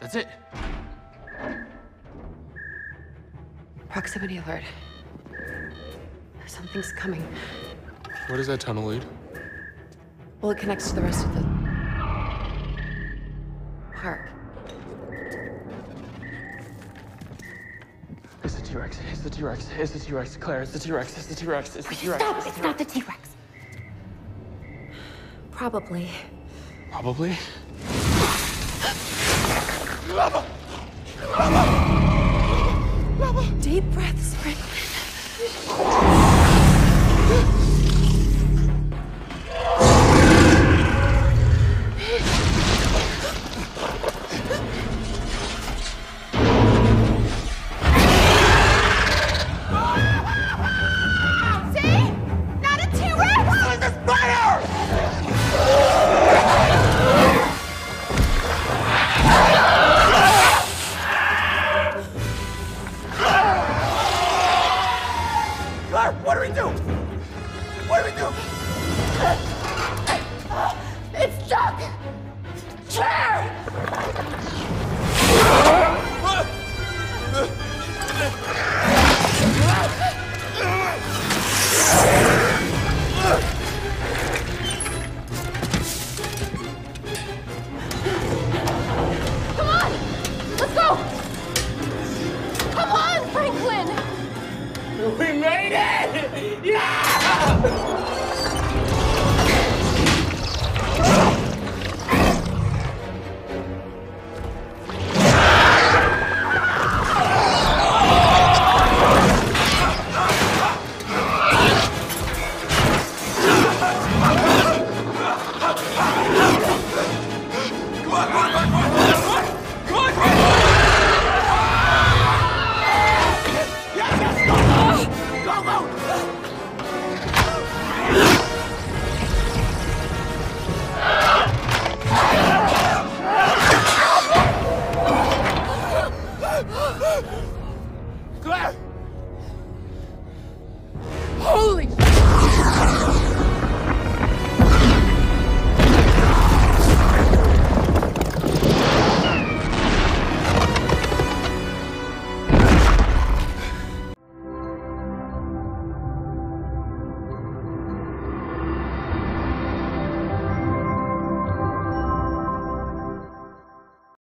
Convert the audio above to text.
That's it. Proximity alert. Something's coming. Where does that tunnel lead? Well, it connects to the rest of the park. It's the T-Rex. It's the T-Rex. It's the T-Rex. Claire, it's the T-Rex. It's the T-Rex. It's the T-Rex. Stop! It's not the T-Rex. Probably. Probably. ¡Vamos! ¡Vamos! Claire, what do we do? What do we do? Come on,